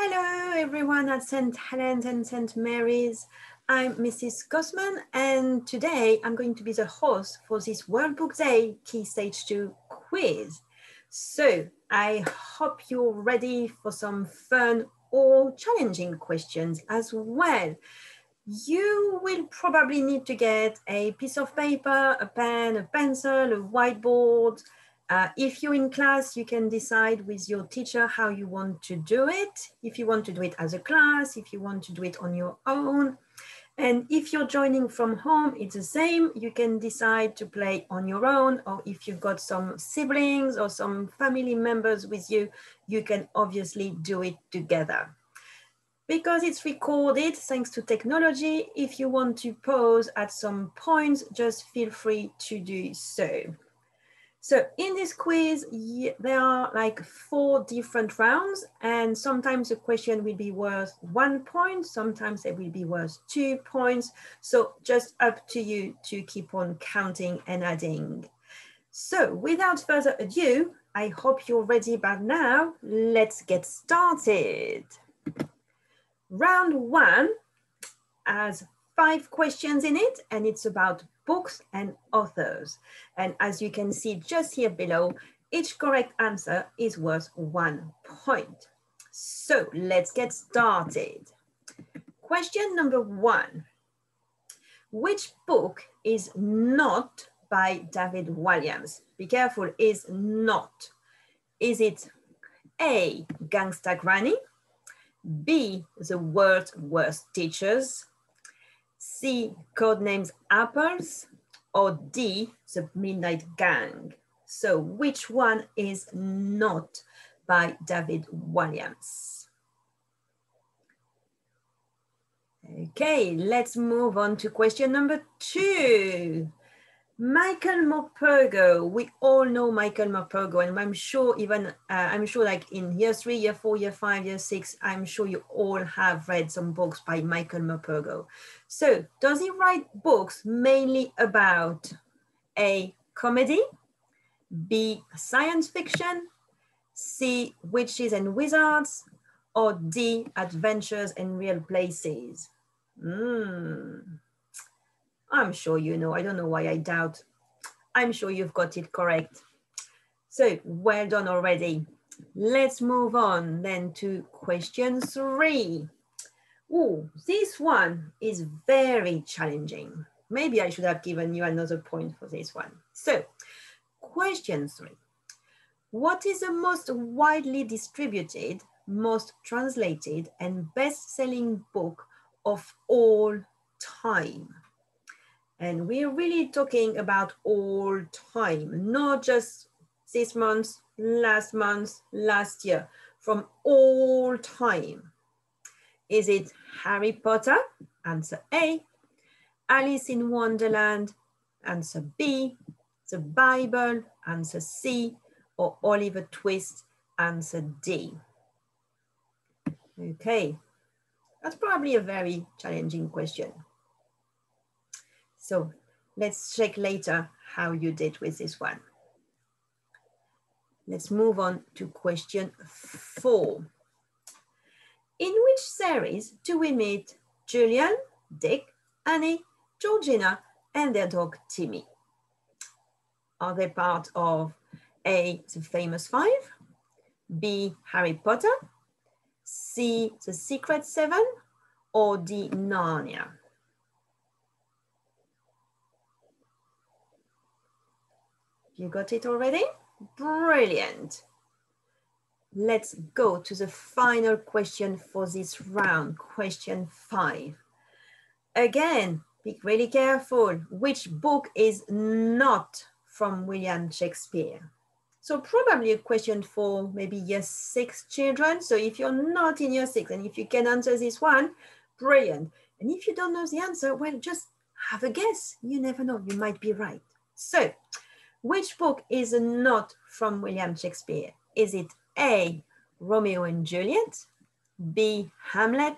Hello, everyone at St. Helens and St. Mary's. I'm Mrs. Gosman, and today I'm going to be the host for this World Book Day Key Stage 2 quiz. So I hope you're ready for some fun or challenging questions as well. You will probably need to get a piece of paper, a pen, a pencil, a whiteboard, uh, if you're in class, you can decide with your teacher how you want to do it. If you want to do it as a class, if you want to do it on your own. And if you're joining from home, it's the same. You can decide to play on your own, or if you've got some siblings or some family members with you, you can obviously do it together. Because it's recorded thanks to technology, if you want to pause at some points, just feel free to do so. So in this quiz, there are like four different rounds and sometimes the question will be worth one point, sometimes it will be worth two points. So just up to you to keep on counting and adding. So without further ado, I hope you're ready by now. Let's get started. Round one has five questions in it and it's about books and authors. And as you can see just here below, each correct answer is worth one point. So let's get started. Question number one. Which book is not by David Walliams? Be careful, is not. Is it A, Gangsta Granny, B, The World's Worst Teachers, C, codenames Apples, or D, the Midnight Gang. So which one is not by David Walliams? Okay, let's move on to question number two. Michael Morpurgo, we all know Michael Morpurgo, and I'm sure even, uh, I'm sure like in year three, year four, year five, year six, I'm sure you all have read some books by Michael Morpurgo. So does he write books mainly about A, comedy, B, science fiction, C, witches and wizards, or D, adventures in real places? Hmm. I'm sure you know. I don't know why I doubt. I'm sure you've got it correct. So well done already. Let's move on then to question three. Oh, this one is very challenging. Maybe I should have given you another point for this one. So question three. What is the most widely distributed, most translated and best-selling book of all time? And we're really talking about all time, not just this month, last month, last year, from all time. Is it Harry Potter? Answer A. Alice in Wonderland? Answer B. The Bible? Answer C. Or Oliver Twist? Answer D. Okay, that's probably a very challenging question. So let's check later how you did with this one. Let's move on to question four. In which series do we meet Julian, Dick, Annie, Georgina, and their dog Timmy? Are they part of A, The Famous Five, B, Harry Potter, C, The Secret Seven, or D, Narnia? You got it already? Brilliant. Let's go to the final question for this round, question five. Again, be really careful. Which book is not from William Shakespeare? So probably a question for maybe year six children. So if you're not in year six and if you can answer this one, brilliant. And if you don't know the answer, well, just have a guess. You never know, you might be right. So which book is not from William Shakespeare? Is it A, Romeo and Juliet, B, Hamlet,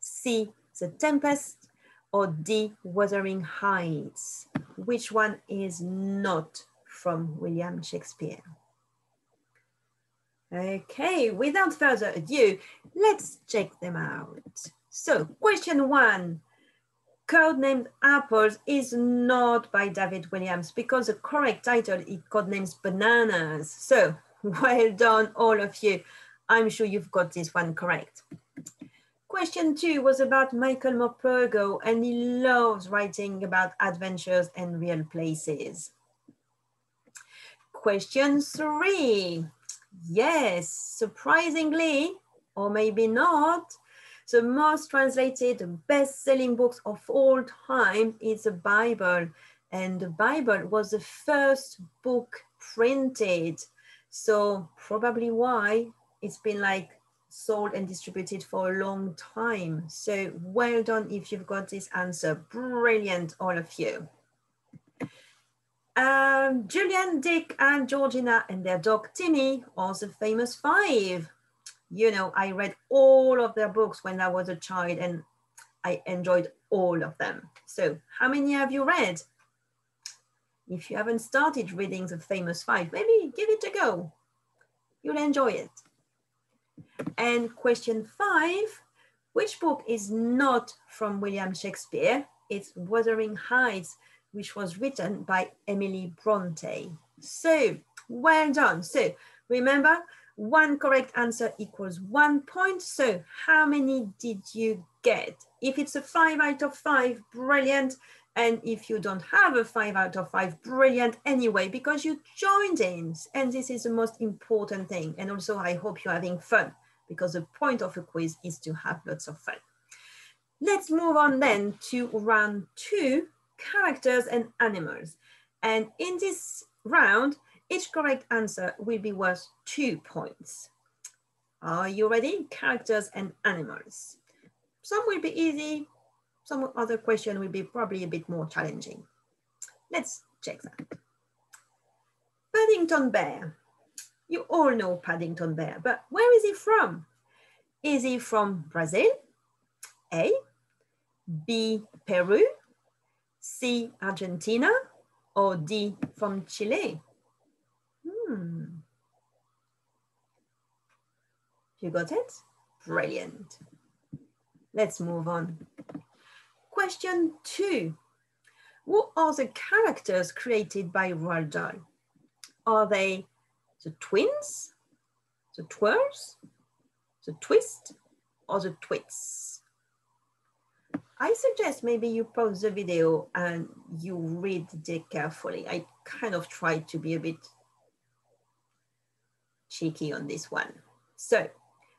C, The Tempest, or D, Wuthering Heights? Which one is not from William Shakespeare? Okay, without further ado, let's check them out. So question one, Codenamed Apples is not by David Walliams because the correct title is Codenames Bananas. So well done all of you. I'm sure you've got this one correct. Question two was about Michael Morpurgo and he loves writing about adventures and real places. Question three, yes, surprisingly, or maybe not, the most translated best-selling books of all time is the Bible. And the Bible was the first book printed. So probably why it's been like sold and distributed for a long time. So well done if you've got this answer. Brilliant, all of you. Um, Julian, Dick, and Georgina and their dog Timmy are the famous five. You know, I read all of their books when I was a child and I enjoyed all of them. So how many have you read? If you haven't started reading the famous five, maybe give it a go. You'll enjoy it. And question five, which book is not from William Shakespeare? It's Wuthering Heights, which was written by Emily Bronte. So well done. So remember, one correct answer equals one point. So how many did you get? If it's a five out of five, brilliant. And if you don't have a five out of five, brilliant anyway, because you joined in. And this is the most important thing. And also I hope you're having fun because the point of a quiz is to have lots of fun. Let's move on then to round two, characters and animals. And in this round, each correct answer will be worth two points. Are you ready? Characters and animals. Some will be easy, some other question will be probably a bit more challenging. Let's check that. Paddington Bear. You all know Paddington Bear, but where is he from? Is he from Brazil? A. B. Peru. C. Argentina. Or D. From Chile? You got it? Brilliant. Let's move on. Question two. What are the characters created by Roald Dahl? Are they the twins, the twirls, the twist, or the twits? I suggest maybe you pause the video and you read it carefully. I kind of tried to be a bit cheeky on this one. So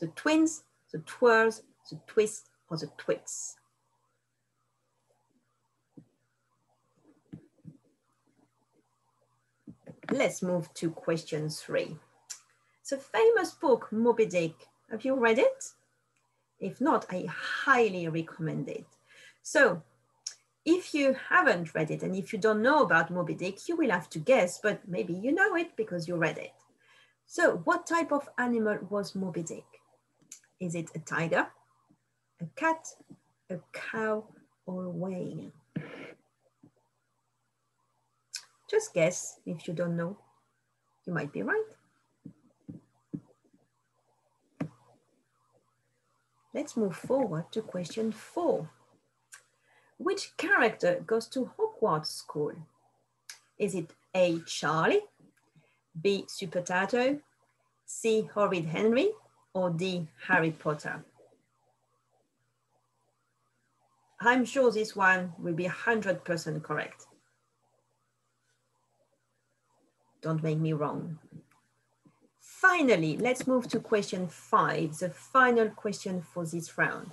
the twins, the twirls, the twist, or the twits. Let's move to question three. It's a famous book, Moby Dick. Have you read it? If not, I highly recommend it. So if you haven't read it and if you don't know about Moby Dick, you will have to guess, but maybe you know it because you read it. So what type of animal was Moby Dick? Is it a tiger, a cat, a cow, or a whale? Just guess if you don't know. You might be right. Let's move forward to question four. Which character goes to Hogwarts School? Is it A, Charlie, B, Supertato, C, Horrid Henry, or D, Harry Potter? I'm sure this one will be 100% correct. Don't make me wrong. Finally, let's move to question five, the final question for this round.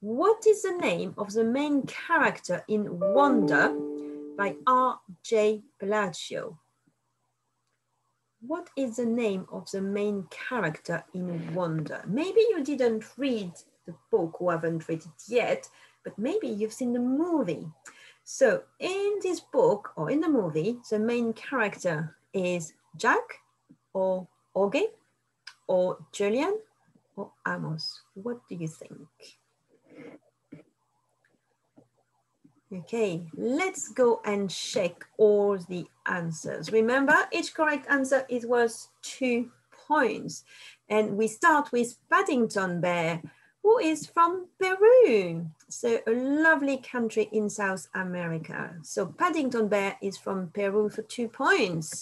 What is the name of the main character in Wonder by R.J. Palacio? What is the name of the main character in Wonder? Maybe you didn't read the book or haven't read it yet, but maybe you've seen the movie. So in this book or in the movie, the main character is Jack or Auggie or Julian or Amos? What do you think? Okay, let's go and check all the answers. Remember, each correct answer is worth two points. And we start with Paddington Bear, who is from Peru. So a lovely country in South America. So Paddington Bear is from Peru for two points.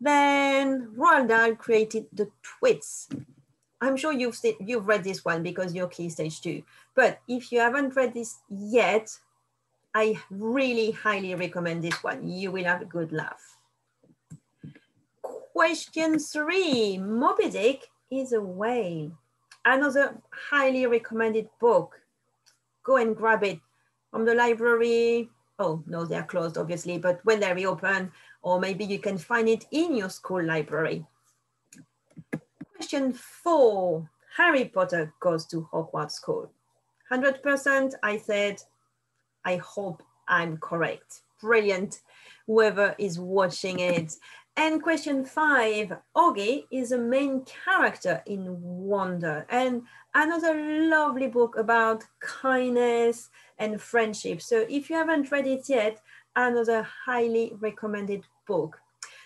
Then Roald Dahl created the Twits. I'm sure you've you've read this one because you're key stage two. But if you haven't read this yet, I really highly recommend this one. You will have a good laugh. Question three, Moby Dick is a whale. Another highly recommended book. Go and grab it from the library. Oh, no, they're closed, obviously, but when they reopen, or maybe you can find it in your school library. Question four, Harry Potter goes to Hogwarts School. 100%, I said, I hope I'm correct. Brilliant, whoever is watching it. And question five, Auggie is a main character in Wonder and another lovely book about kindness and friendship. So if you haven't read it yet, another highly recommended book.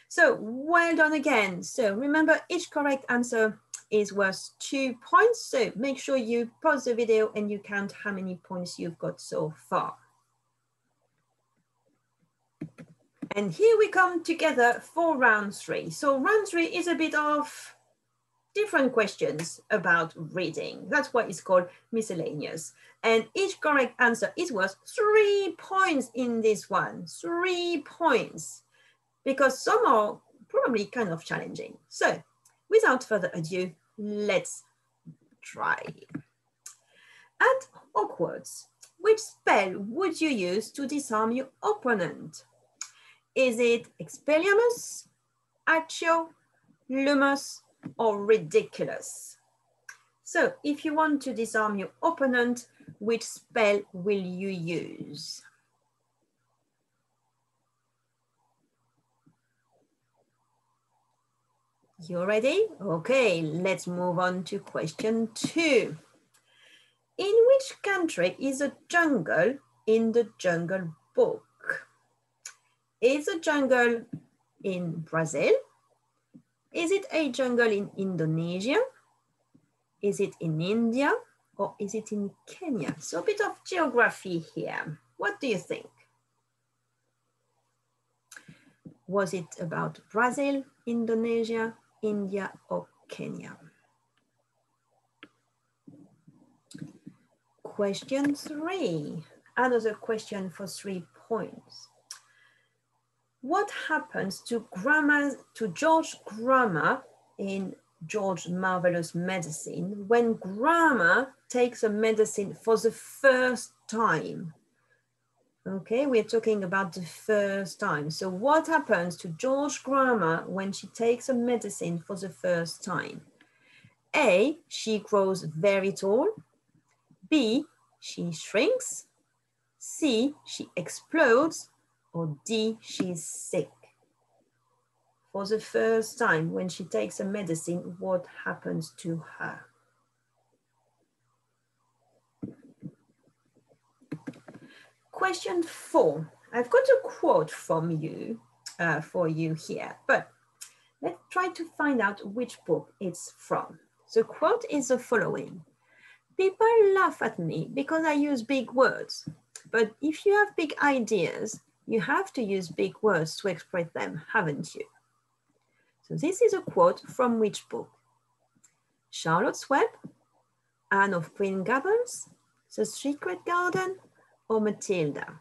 So well done again. So remember each correct answer is worth two points. So make sure you pause the video and you count how many points you've got so far. And here we come together for round three. So round three is a bit of different questions about reading. That's why it's called miscellaneous. And each correct answer is worth three points in this one, three points, because some are probably kind of challenging. So without further ado, let's try. At Hogwarts, which spell would you use to disarm your opponent? Is it Expelliarmus, Accio, Lumos, or Riddikulus? So if you want to disarm your opponent, which spell will you use? You ready? Okay, let's move on to question two. In which country is a jungle in the Jungle Book? Is a jungle in Brazil? Is it a jungle in Indonesia? Is it in India? Or is it in Kenya? So a bit of geography here. What do you think? Was it about Brazil, Indonesia, India, or Kenya? Question three, another question for three points what happens to Grandma, to George Grandma in George Marvelous Medicine when grandma takes a medicine for the first time? Okay, we're talking about the first time. So what happens to George Grandma when she takes a medicine for the first time? A, she grows very tall. B, she shrinks. C, she explodes or D, she's sick. For the first time, when she takes a medicine, what happens to her? Question four. I've got a quote from you, uh, for you here, but let's try to find out which book it's from. The quote is the following. People laugh at me because I use big words, but if you have big ideas, you have to use big words to express them, haven't you? So this is a quote from which book? Charlotte's Web, Anne of Green Gables, The Secret Garden, or Matilda?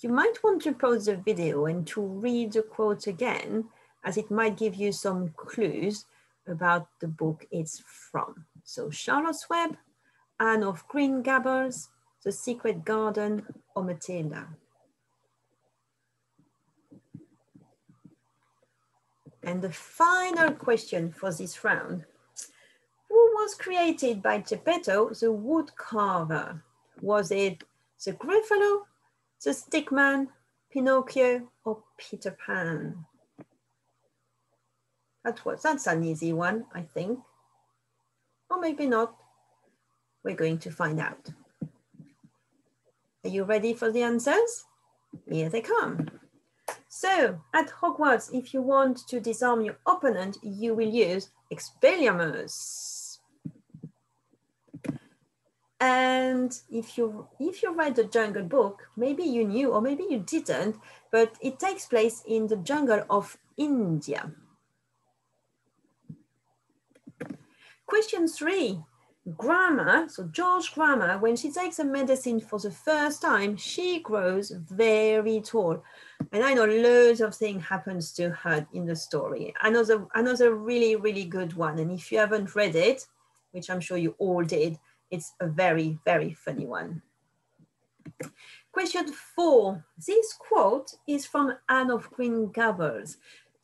You might want to pause the video and to read the quote again, as it might give you some clues about the book it's from. So Charlotte's Web, Anne of Green Gables, The Secret Garden, or Matilda. And the final question for this round. Who was created by Geppetto, the wood carver? Was it the Gruffalo, the Stickman, Pinocchio, or Peter Pan? That was, that's an easy one, I think. Or maybe not. We're going to find out. Are you ready for the answers? Here they come. So at Hogwarts, if you want to disarm your opponent, you will use Expelliarmus. And if you if you read the Jungle Book, maybe you knew or maybe you didn't, but it takes place in the jungle of India. Question three, Grandma, so George Grandma, when she takes a medicine for the first time, she grows very tall. And I know loads of things happens to her in the story. Another, another really, really good one. And if you haven't read it, which I'm sure you all did, it's a very, very funny one. Question four, this quote is from Anne of Green Gables.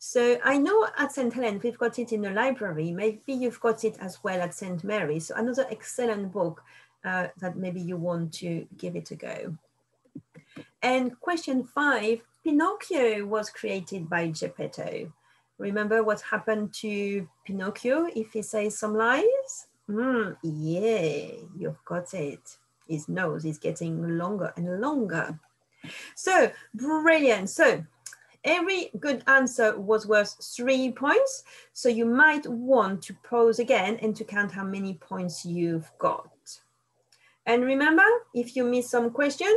So I know at St. Helens, we've got it in the library. Maybe you've got it as well at St. Mary's. So another excellent book uh, that maybe you want to give it a go. And question five, Pinocchio was created by Geppetto. Remember what happened to Pinocchio if he says some lies? Mm, yeah, you've got it. His nose is getting longer and longer. So brilliant. So Every good answer was worth three points. So you might want to pause again and to count how many points you've got. And remember, if you miss some question,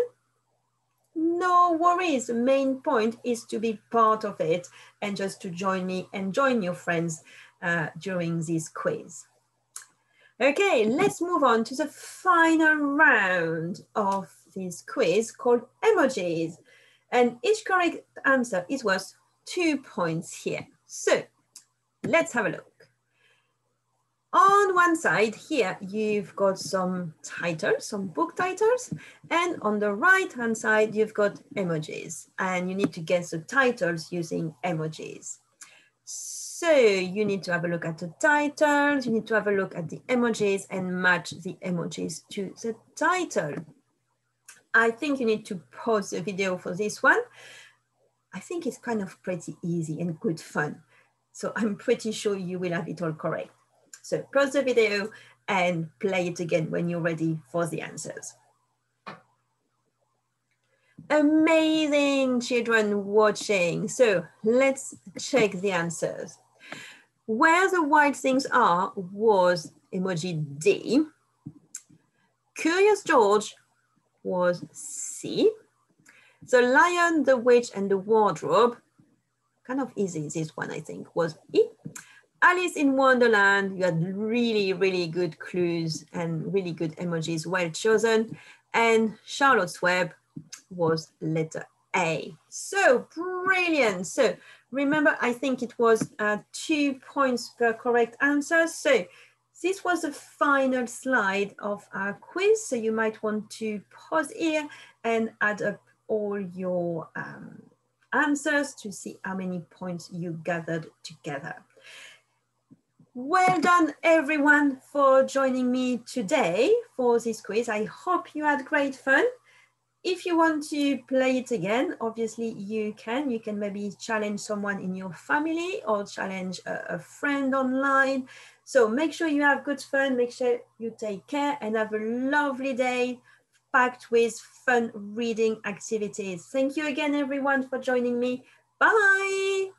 no worries. The main point is to be part of it and just to join me and join your friends uh, during this quiz. Okay, let's move on to the final round of this quiz called emojis. And each correct answer is worth two points here. So let's have a look. On one side here, you've got some titles, some book titles, and on the right-hand side, you've got emojis, and you need to guess the titles using emojis. So you need to have a look at the titles, you need to have a look at the emojis and match the emojis to the title. I think you need to pause the video for this one. I think it's kind of pretty easy and good fun. So I'm pretty sure you will have it all correct. So pause the video and play it again when you're ready for the answers. Amazing children watching. So let's check the answers. Where the white things are was emoji D. Curious George was C. The Lion, the Witch, and the Wardrobe, kind of easy, this one I think, was E. Alice in Wonderland, you had really, really good clues and really good emojis, well chosen. And Charlotte's Web was letter A. So brilliant. So remember, I think it was uh, two points per correct answer. So this was the final slide of our quiz, so you might want to pause here and add up all your um, answers to see how many points you gathered together. Well done everyone for joining me today for this quiz. I hope you had great fun. If you want to play it again, obviously you can. You can maybe challenge someone in your family or challenge a, a friend online. So make sure you have good fun, make sure you take care and have a lovely day packed with fun reading activities. Thank you again, everyone, for joining me. Bye.